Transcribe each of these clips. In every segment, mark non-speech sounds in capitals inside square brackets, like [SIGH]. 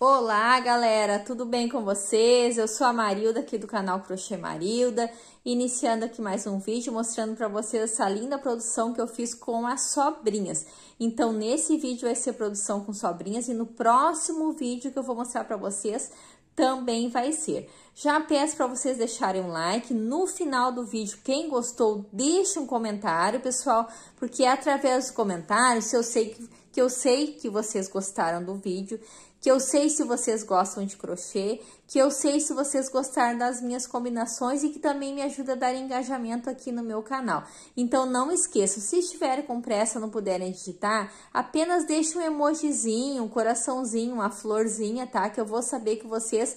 Olá, galera, tudo bem com vocês? Eu sou a Marilda aqui do canal Crochê Marilda, iniciando aqui mais um vídeo mostrando para vocês essa linda produção que eu fiz com as sobrinhas. Então, nesse vídeo vai ser produção com sobrinhas e no próximo vídeo que eu vou mostrar para vocês também vai ser. Já peço para vocês deixarem um like. No final do vídeo, quem gostou, deixe um comentário, pessoal, porque é através dos comentários eu sei que, que eu sei que vocês gostaram do vídeo que eu sei se vocês gostam de crochê, que eu sei se vocês gostaram das minhas combinações e que também me ajuda a dar engajamento aqui no meu canal. Então não esqueçam, se estiverem com pressa não puderem digitar, apenas deixe um emojizinho, um coraçãozinho, uma florzinha, tá? Que eu vou saber que vocês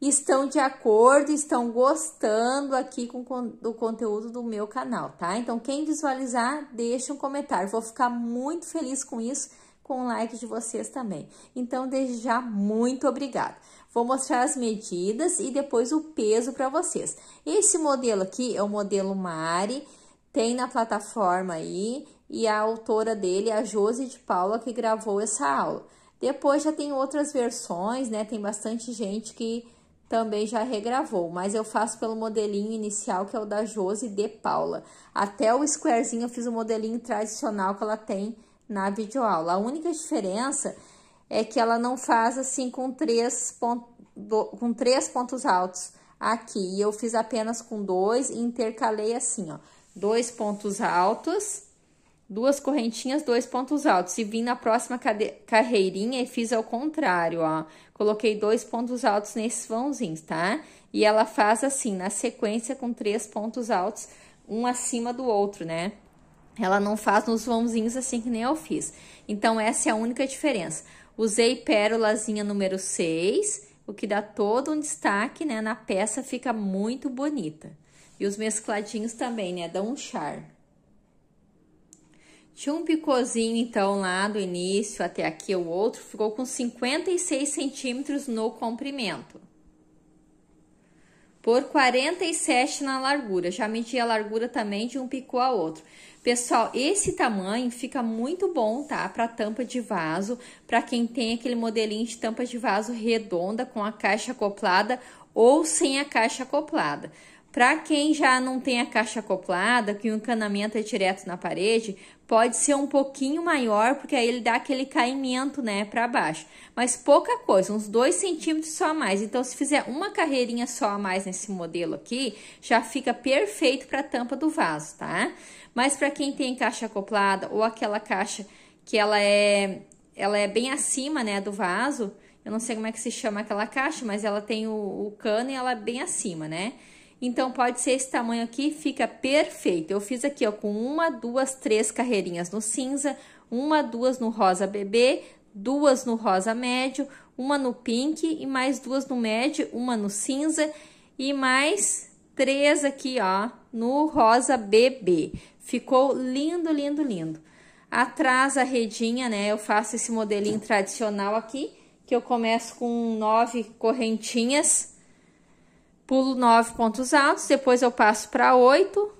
estão de acordo, estão gostando aqui com, do conteúdo do meu canal, tá? Então quem visualizar, deixa um comentário, vou ficar muito feliz com isso com like de vocês também. Então, desde já, muito obrigada. Vou mostrar as medidas e depois o peso para vocês. Esse modelo aqui é o modelo Mari, tem na plataforma aí, e a autora dele é a Josi de Paula, que gravou essa aula. Depois já tem outras versões, né? Tem bastante gente que também já regravou, mas eu faço pelo modelinho inicial, que é o da Josi de Paula. Até o squarezinho eu fiz o modelinho tradicional que ela tem na videoaula. A única diferença é que ela não faz assim com três, ponto, com três pontos altos aqui. E eu fiz apenas com dois e intercalei assim, ó. Dois pontos altos, duas correntinhas, dois pontos altos. E vim na próxima carreirinha e fiz ao contrário, ó. Coloquei dois pontos altos nesses vãozinhos, tá? E ela faz assim, na sequência com três pontos altos, um acima do outro, né? Ela não faz nos vãozinhos assim que nem eu fiz. Então, essa é a única diferença. Usei pérolazinha número 6, o que dá todo um destaque, né? Na peça fica muito bonita. E os mescladinhos também, né? Dão um charme. Tinha um picôzinho, então, lá do início até aqui, o outro ficou com 56 centímetros no comprimento. Por 47 na largura. Já medi a largura também de um picô a outro. Pessoal, esse tamanho fica muito bom, tá? Para tampa de vaso, para quem tem aquele modelinho de tampa de vaso redonda com a caixa acoplada ou sem a caixa acoplada. Para quem já não tem a caixa acoplada, que o encanamento é direto na parede, pode ser um pouquinho maior, porque aí ele dá aquele caimento, né, para baixo. Mas pouca coisa, uns 2 centímetros só a mais. Então, se fizer uma carreirinha só a mais nesse modelo aqui, já fica perfeito para a tampa do vaso, tá? Mas para quem tem caixa acoplada ou aquela caixa que ela é, ela é bem acima, né, do vaso, eu não sei como é que se chama aquela caixa, mas ela tem o, o cano e ela é bem acima, né? Então, pode ser esse tamanho aqui, fica perfeito. Eu fiz aqui, ó, com uma, duas, três carreirinhas no cinza, uma, duas no rosa bebê, duas no rosa médio, uma no pink e mais duas no médio, uma no cinza e mais três aqui, ó, no rosa bebê. Ficou lindo, lindo, lindo. Atrás a redinha, né? Eu faço esse modelinho tradicional aqui, que eu começo com nove correntinhas, pulo nove pontos altos, depois eu passo para oito,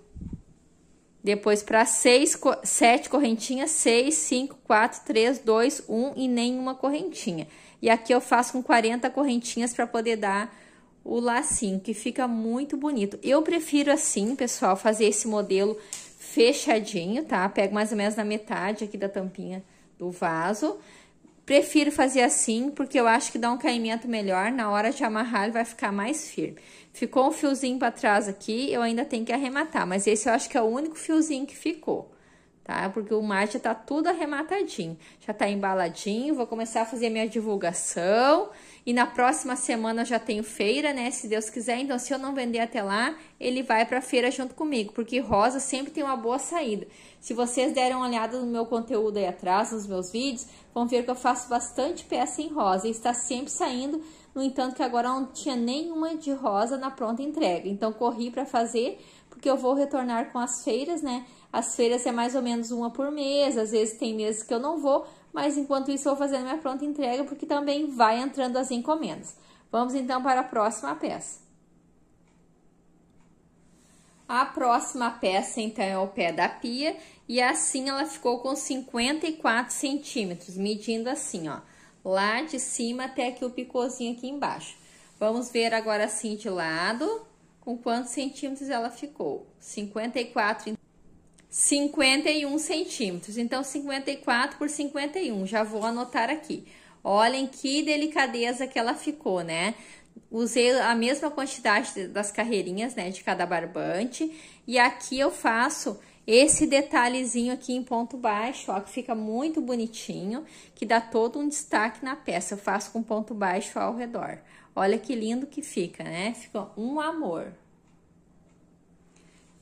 depois para seis, sete correntinhas, seis, cinco, quatro, três, dois, um e nenhuma correntinha. E aqui eu faço com 40 correntinhas para poder dar o lacinho, que fica muito bonito. Eu prefiro assim, pessoal, fazer esse modelo fechadinho, tá? Pego mais ou menos na metade aqui da tampinha do vaso. Prefiro fazer assim, porque eu acho que dá um caimento melhor. Na hora de amarrar, ele vai ficar mais firme. Ficou um fiozinho para trás aqui, eu ainda tenho que arrematar. Mas esse eu acho que é o único fiozinho que ficou, tá? Porque o mar já tá tudo arrematadinho. Já tá embaladinho, vou começar a fazer minha divulgação. E na próxima semana já tenho feira, né? Se Deus quiser. Então, se eu não vender até lá, ele vai para feira junto comigo, porque rosa sempre tem uma boa saída. Se vocês derem uma olhada no meu conteúdo aí atrás, nos meus vídeos, vão ver que eu faço bastante peça em rosa e está sempre saindo. No entanto, que agora não tinha nenhuma de rosa na pronta entrega. Então, corri para fazer, porque eu vou retornar com as feiras, né? As feiras é mais ou menos uma por mês, às vezes tem meses que eu não vou, mas enquanto isso vou fazendo minha pronta entrega, porque também vai entrando as encomendas. Vamos então para a próxima peça. A próxima peça, então, é o pé da pia, e assim ela ficou com 54 centímetros, medindo assim, ó. lá de cima até aqui o picôzinho aqui embaixo. Vamos ver agora assim de lado, com quantos centímetros ela ficou. 54, 51 centímetros. Então, 54 por 51, já vou anotar aqui. Olhem que delicadeza que ela ficou, né? Usei a mesma quantidade das carreirinhas, né, de cada barbante. E aqui eu faço esse detalhezinho aqui em ponto baixo, ó, que fica muito bonitinho, que dá todo um destaque na peça. Eu faço com ponto baixo ao redor. Olha que lindo que fica, né? Fica um amor.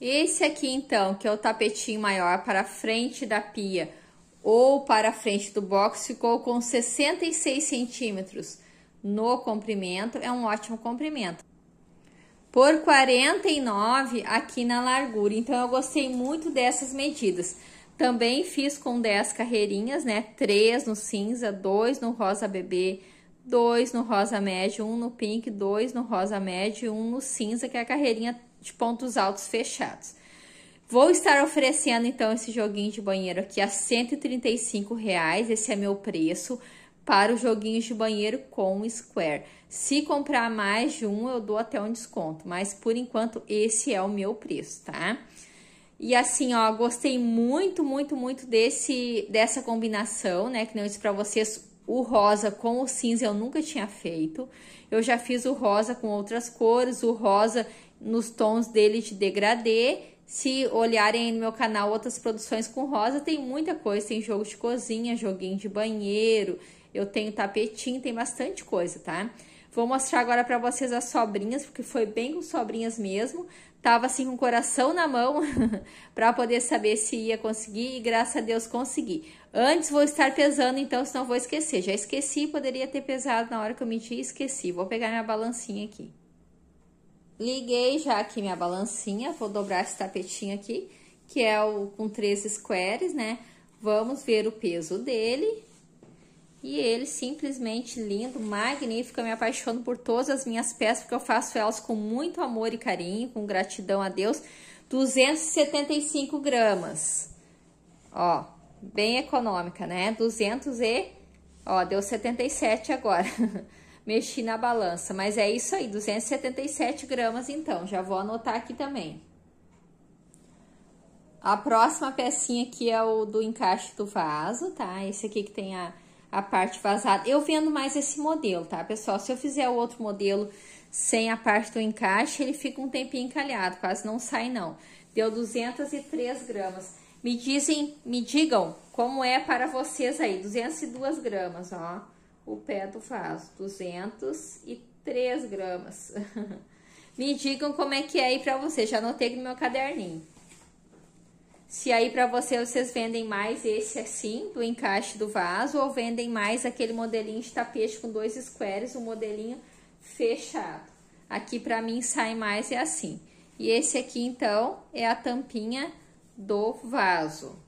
Esse aqui, então, que é o tapetinho maior para frente da pia ou para frente do box, ficou com 66 centímetros no comprimento. É um ótimo comprimento por 49 aqui na largura. Então, eu gostei muito dessas medidas. Também fiz com 10 carreirinhas, né? 3 no cinza, 2 no rosa bebê, 2 no rosa médio, 1 um no pink, 2 no rosa médio e 1 um no cinza, que é a carreirinha de pontos altos fechados. Vou estar oferecendo, então, esse joguinho de banheiro aqui a 135 reais, esse é meu preço para os joguinhos de banheiro com Square. Se comprar mais de um, eu dou até um desconto, mas por enquanto esse é o meu preço, tá? E assim, ó, gostei muito, muito, muito desse dessa combinação, né? Que não disse para vocês, o rosa com o cinza eu nunca tinha feito. Eu já fiz o rosa com outras cores, o rosa nos tons dele de degradê. Se olharem no meu canal outras produções com rosa, tem muita coisa, tem jogo de cozinha, joguinho de banheiro, eu tenho tapetinho, tem bastante coisa, tá? Vou mostrar agora para vocês as sobrinhas, porque foi bem com sobrinhas mesmo. Tava assim com o coração na mão [LAUGHS] para poder saber se ia conseguir e graças a Deus consegui. Antes vou estar pesando, então senão vou esquecer. Já esqueci, poderia ter pesado na hora que eu medi, esqueci. Vou pegar minha balancinha aqui. Liguei já aqui minha balancinha, vou dobrar esse tapetinho aqui, que é o com três squares, né? Vamos ver o peso dele. E ele simplesmente lindo, magnífico. Eu me apaixono por todas as minhas peças, porque eu faço elas com muito amor e carinho, com gratidão a Deus. 275 gramas. Ó, bem econômica, né? 200 e... Ó, deu 77 agora. [LAUGHS] Mexi na balança, mas é isso aí, 277 gramas então. Já vou anotar aqui também. A próxima pecinha aqui é o do encaixe do vaso, tá? Esse aqui que tem a a parte vazada. Eu vendo mais esse modelo, tá, pessoal? Se eu fizer o outro modelo sem a parte do encaixe, ele fica um tempinho encalhado, quase não sai não. Deu 203 gramas. Me dizem, me digam como é para vocês aí, 202 gramas, ó, o do vaso, 203 gramas. [LAUGHS] me digam como é que é aí para vocês, já anotei no meu caderninho. Se aí para você vocês vendem mais esse assim, do encaixe do vaso, ou vendem mais aquele modelinho de tapete com dois squares, um modelinho fechado. Aqui para mim sai mais é assim. E esse aqui então é a tampinha do vaso.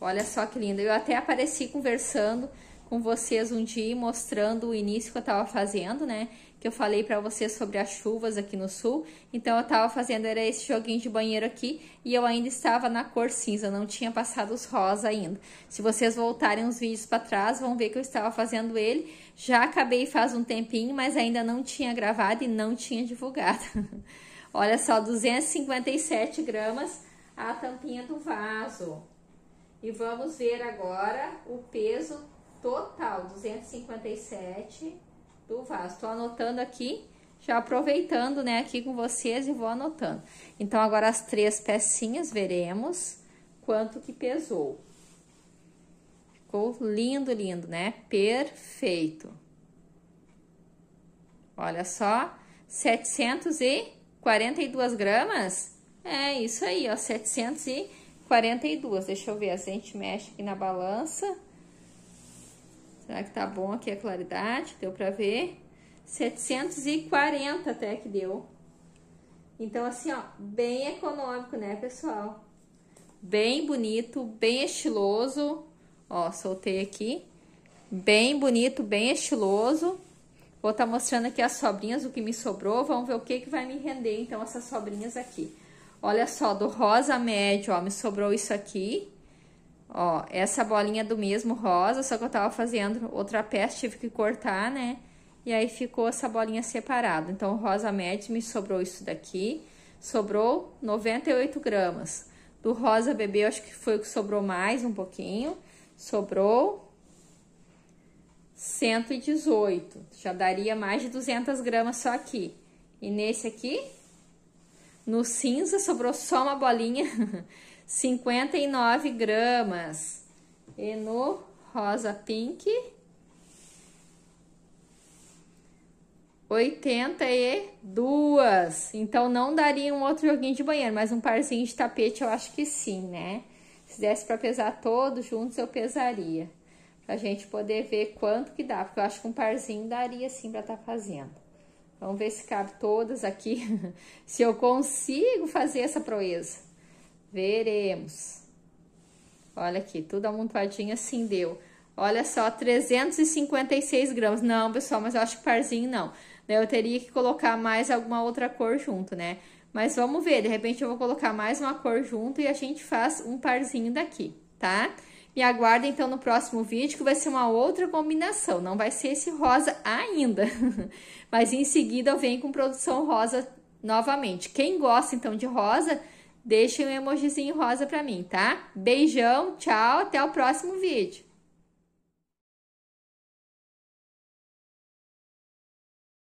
Olha só que lindo. Eu até apareci conversando com vocês um dia mostrando o início que eu estava fazendo, né? Que eu falei para vocês sobre as chuvas aqui no sul. Então eu estava fazendo era esse joguinho de banheiro aqui e eu ainda estava na cor cinza, não tinha passado os rosa ainda. Se vocês voltarem os vídeos para trás, vão ver que eu estava fazendo ele. Já acabei faz um tempinho, mas ainda não tinha gravado e não tinha divulgado. [LAUGHS] Olha só, 257 gramas a tampinha do vaso. E vamos ver agora o peso total 257 do vaso. Tô anotando aqui, já aproveitando, né, aqui com vocês e vou anotando. Então, agora as três pecinhas, veremos quanto que pesou. Ficou lindo, lindo, né? Perfeito. Olha só, 742 gramas. É isso aí, ó, 742. Deixa eu ver, a gente mexe aqui na balança. Será que tá bom aqui a claridade? Deu pra ver? 740 até que deu. Então, assim, ó, bem econômico, né, pessoal? Bem bonito, bem estiloso. Ó, soltei aqui. Bem bonito, bem estiloso. Vou estar tá mostrando aqui as sobrinhas, o que me sobrou. Vamos ver o que, que vai me render, então, essas sobrinhas aqui. Olha só, do rosa médio, ó, me sobrou isso aqui. Ó, essa bolinha do mesmo rosa, só que eu tava fazendo outra peça, tive que cortar, né? E aí ficou essa bolinha separada. Então, rosa médio me sobrou isso daqui. Sobrou 98 gramas. Do rosa bebê, eu acho que foi o que sobrou mais um pouquinho. Sobrou 118. Já daria mais de 200 gramas só aqui. E nesse aqui, no cinza, sobrou só uma bolinha, [LAUGHS] 59 gramas. E no rosa pink, 82. Então, não daria um outro joguinho de banheiro, mas um parzinho de tapete eu acho que sim, né? Se desse para pesar todos juntos, eu pesaria. Pra gente poder ver quanto que dá, porque eu acho que um parzinho daria sim pra estar tá fazendo. Vamos ver se cabe todas aqui, [LAUGHS] se eu consigo fazer essa proeza. Veremos. Olha aqui, tudo amontoadinho assim deu. Olha só, 356 gramas. Não, pessoal, mas eu acho que parzinho não. Eu teria que colocar mais alguma outra cor junto, né? Mas vamos ver, de repente eu vou colocar mais uma cor junto e a gente faz um parzinho daqui, tá? Me aguarda então no próximo vídeo que vai ser uma outra combinação, não vai ser esse rosa ainda. [LAUGHS] Mas em seguida eu venho com produção rosa novamente. Quem gosta então de rosa, deixa um emojizinho rosa pra mim, tá? Beijão, tchau, até o próximo vídeo.